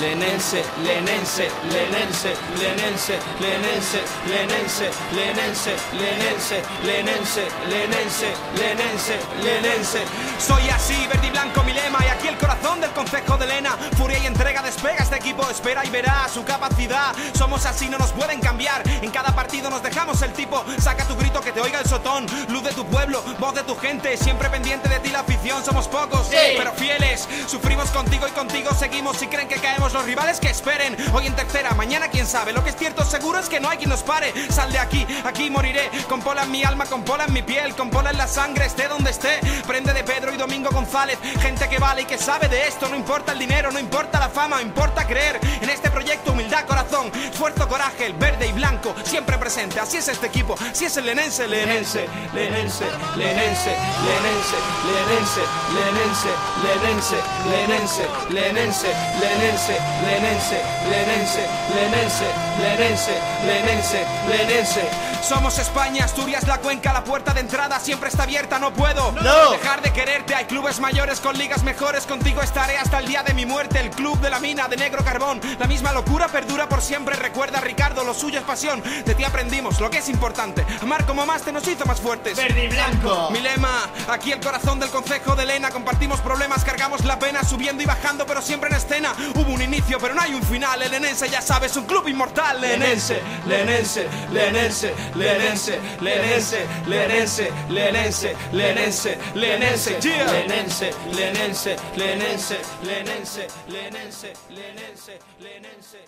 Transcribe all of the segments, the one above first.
lenense, lenense, lenense, lenense, lenense, lenense, lenense, lenense, lenense, lenense, lenense, lenense. Soy así, verde y blanco mi lema y aquí el corazón del concejo de Lena. Furia y entrega despega este equipo, espera y verá su capacidad. Somos así, no nos pueden cambiar. En cada partido nos dejamos el tipo. Saca tu grito que te oiga el sotón. Luz de tu pueblo, voz de tu gente. Siempre pendiente de ti la afición. Somos pocos, pero fieles. Sufrimos contigo y contigo seguimos. Si creen que caemos los rivales que esperen. Hoy en tercera, mañana quién sabe. Lo que es cierto seguro es que no hay quien nos pare. Sal de aquí, aquí moriré. Con pola en mi alma, con pola en mi piel. Con pola en la sangre, esté donde esté. Prende de Pedro y Domingo González. Gente que vale y que sabe de esto. No importa el dinero, no importa la fama, importa creer en este proyecto. Humildad, corazón, esfuerzo, coraje. El verde y blanco siempre presente. Así es este equipo, así es el lenense, lenense, lenense, lenense, lenense, lenense, lenense, lenense, lenense, lenense, lenense, lenense, lenense, lenense, lenense, lenense, lenense. Somos España, Asturias, la cuenca, la puerta de entrada siempre está abierta, no puedo dejar de quererte. Hay clubes mayores con ligas mejores, contigo estaré hasta el día de mi muerte. El club de la mina de negro carbón, la misma locura perdura por siempre. Recuerda, Ricardo, lo suyo es pasión. De ti aprendimos lo que es importante. Amar como más te nos hizo más fuertes. Verde y blanco. Mi lema, aquí el corazón del concejo de Elena. Compartimos problemas, cargamos la pena, subiendo y bajando, pero siempre en escena. Hubo un inicio, pero no hay un final. El Lenense, ya sabes, un club inmortal. Lenense, Lenense, Lenense, Lenense, Lenense, Lenense, Lenense, Lenense, Lenense, Lenense, Lenense, Lenense, Lenense, Lenense, Lenense, Lenense,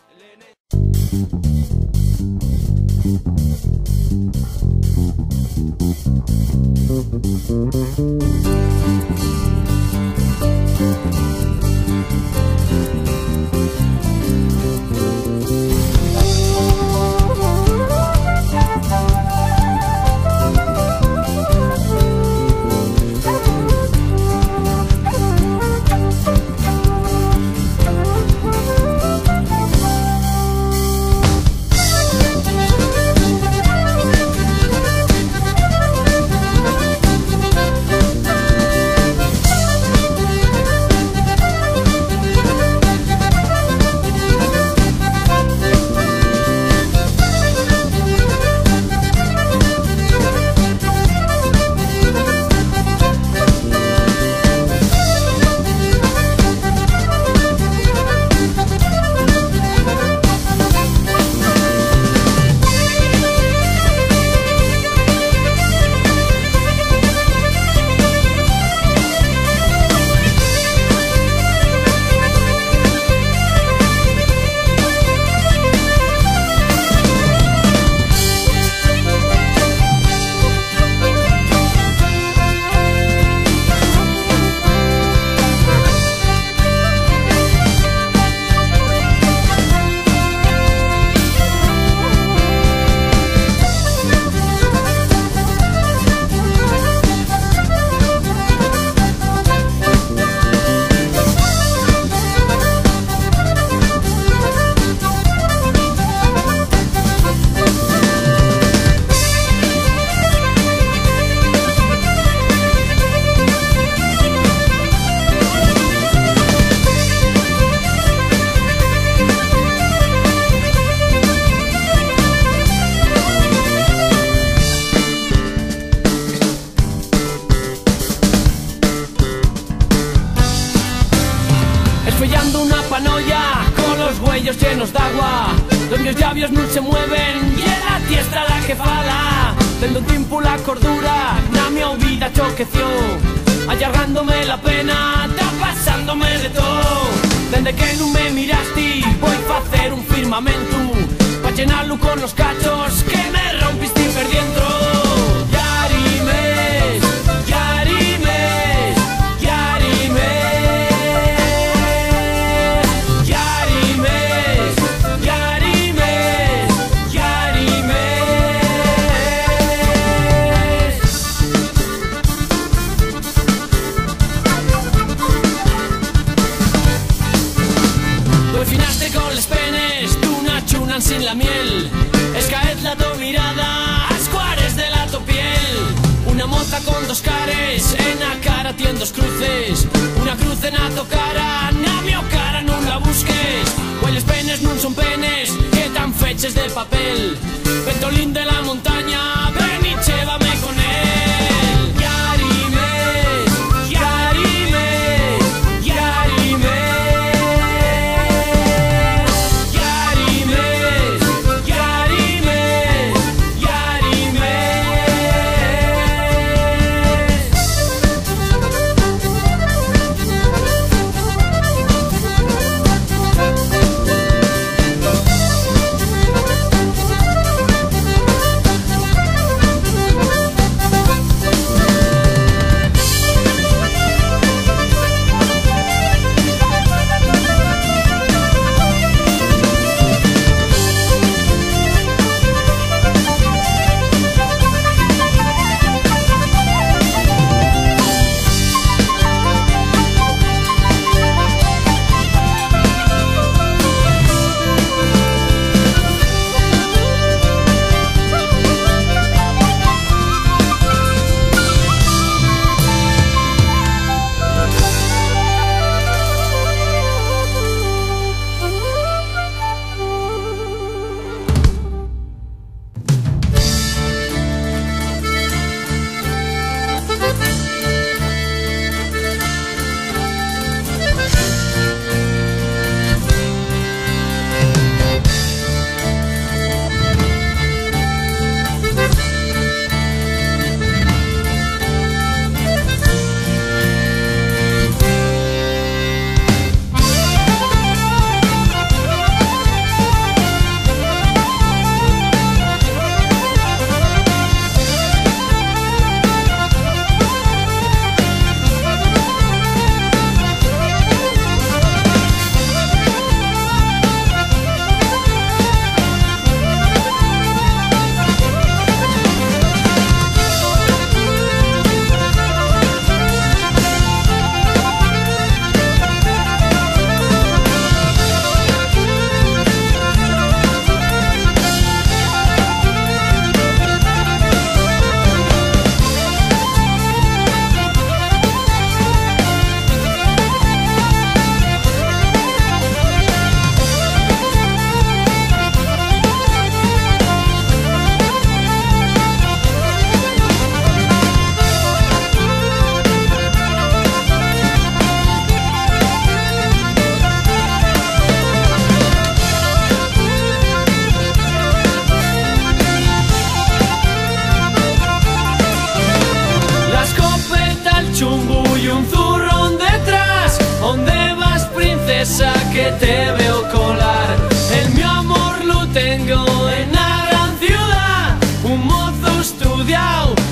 Lenense. labios non se mueven E era tiesta la que fala Tendo tempo la cordura Na mi vida choqueció Allargándome la pena Ta pasándome de todo. Dende que non me miraste Voy facer un firmamento Pa llenarlo con los cachos Que me rompiste per dentro. de nato cara, na meva cara no la busques. Quan les penes no són penes, que tan fetges de papel. Ventolín de la muntanya,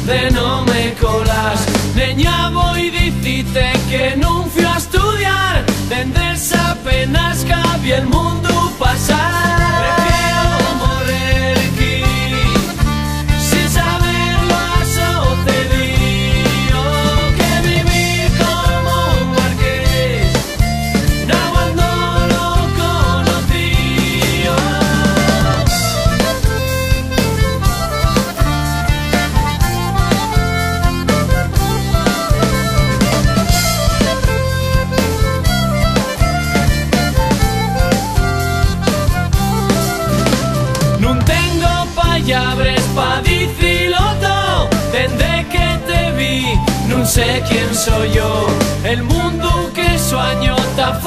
de no me colas. Neña voy dicite que no fui a estudiar. Tendrás apenas cabía el mundo pasar. sé quién soy yo, el mundo que sueño tan